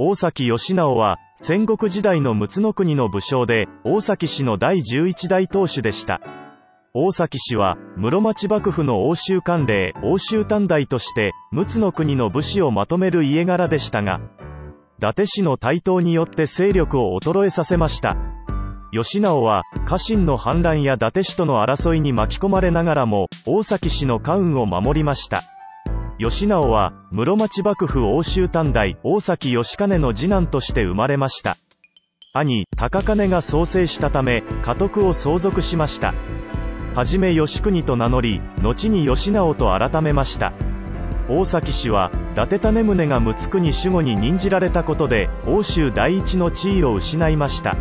大崎義直は、戦国時代の陸奥国の武将で、大崎氏の第11代当主でした。大崎氏は、室町幕府の欧州官令、欧州短大として、陸奥国の武士をまとめる家柄でしたが、伊達氏の台頭によって勢力を衰えさせました。吉直は、家臣の反乱や伊達氏との争いに巻き込まれながらも、大崎氏の家運を守りました。吉直は、室町幕府欧州短大大崎義兼の次男として生まれました。兄、高兼が創生したため、家督を相続しました。はじめ義国と名乗り、後に義直と改めました。大崎氏は、伊達種宗が陸奥国守護に任じられたことで、欧州第一の地位を失いました。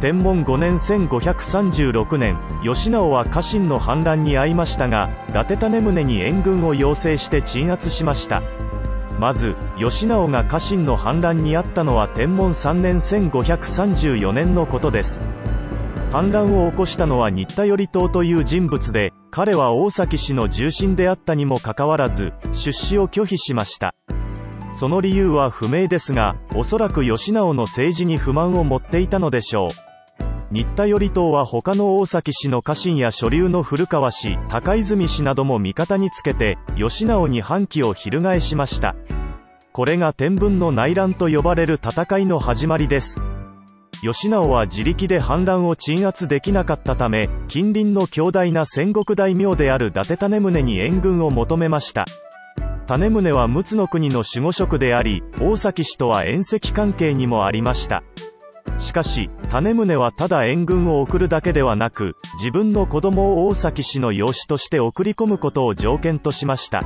天文5年1536年、義直は家臣の反乱に遭いましたが、伊達種宗に援軍を要請して鎮圧しました。まず、義直が家臣の反乱に遭ったのは天文3年1534年のことです。反乱を起こしたのは新田頼朝という人物で、彼は大崎氏の重臣であったにもかかわらず、出資を拒否しました。その理由は不明ですが、おそらく義直の政治に不満を持っていたのでしょう。新田頼朝は他の大崎氏の家臣や所流の古川氏、高泉氏なども味方につけて、義直に反旗を翻しました。これが天文の内乱と呼ばれる戦いの始まりです。義直は自力で反乱を鎮圧できなかったため、近隣の強大な戦国大名である伊達種宗に援軍を求めました。種宗は陸奥の国の守護職であり、大崎氏とは縁石関係にもありました。しかし、種宗はただ援軍を送るだけではなく、自分の子供を大崎氏の養子として送り込むことを条件としました。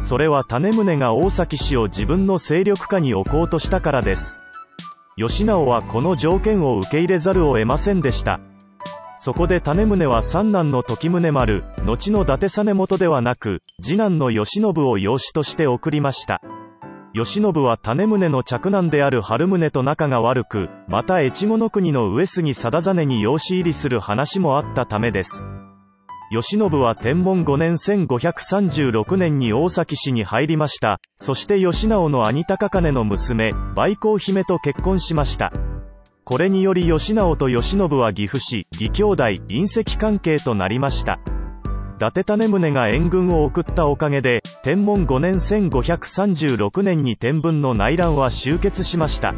それは種宗が大崎氏を自分の勢力下に置こうとしたからです。義直はこの条件を受け入れざるを得ませんでした。そこで種宗は三男の時宗丸、後の伊達実元ではなく、次男の義信を養子として送りました。慶喜は種宗の嫡男である春宗と仲が悪く、また越後の国の上杉貞実に養子入りする話もあったためです。慶喜は天文5年1536年に大崎市に入りました。そして義直の兄高兼の娘、梅光姫と結婚しました。これにより義直と慶喜は岐阜市、義兄弟、隕石関係となりました。伊達種宗が援軍を送ったおかげで、天文5年1536年に天文の内乱は終結しました。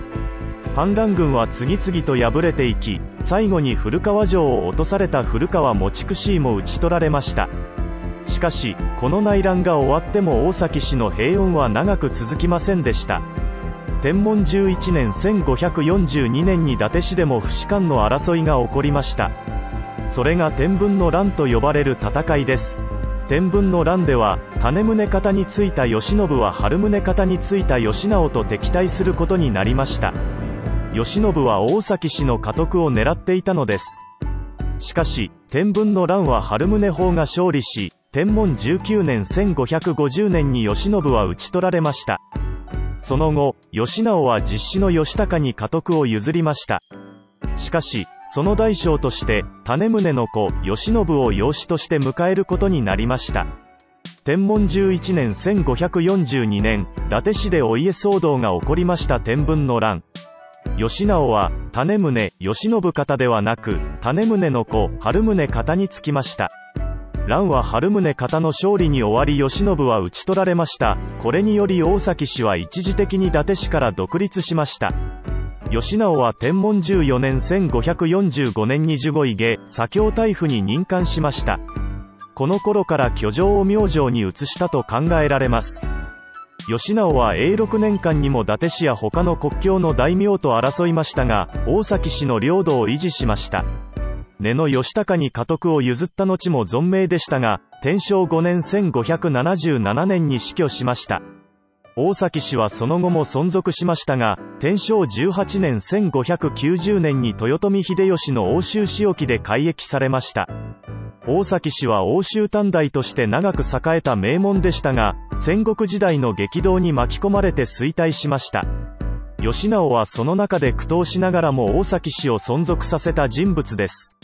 反乱軍は次々と敗れていき、最後に古川城を落とされた古川持串も討ち取られました。しかし、この内乱が終わっても大崎氏の平穏は長く続きませんでした。天文11年1542年に伊達市でも不死間の争いが起こりました。それが天文の乱と呼ばれる戦いです。天文の乱では、種宗方についた慶喜は春宗方についた義直と敵対することになりました。慶喜は大崎氏の家督を狙っていたのです。しかし、天文の乱は春宗法が勝利し、天文19年1550年に慶喜は討ち取られました。その後、義直は実子の義高に家督を譲りました。しかし、その大将として、種宗の子、慶喜を養子として迎えることになりました。天文11年1542年、伊達市でお家騒動が起こりました天文の乱。義直は、種宗、慶喜方ではなく、種宗の子、春宗方につきました。乱は春宗方の勝利に終わり慶喜は討ち取られました。これにより大崎氏は一時的に伊達市から独立しました。吉直は天文14年1545年に15位下、左京大夫に任官しました。この頃から居城を明星に移したと考えられます。吉直は永禄年間にも伊達氏や他の国境の大名と争いましたが、大崎氏の領土を維持しました。根の義高に家督を譲った後も存命でしたが、天正5年1577年に死去しました。大崎氏はその後も存続しましたが、天正18年1590年に豊臣秀吉の欧州仕置きで改易されました。大崎氏は欧州短大として長く栄えた名門でしたが、戦国時代の激動に巻き込まれて衰退しました。吉直はその中で苦闘しながらも大崎氏を存続させた人物です。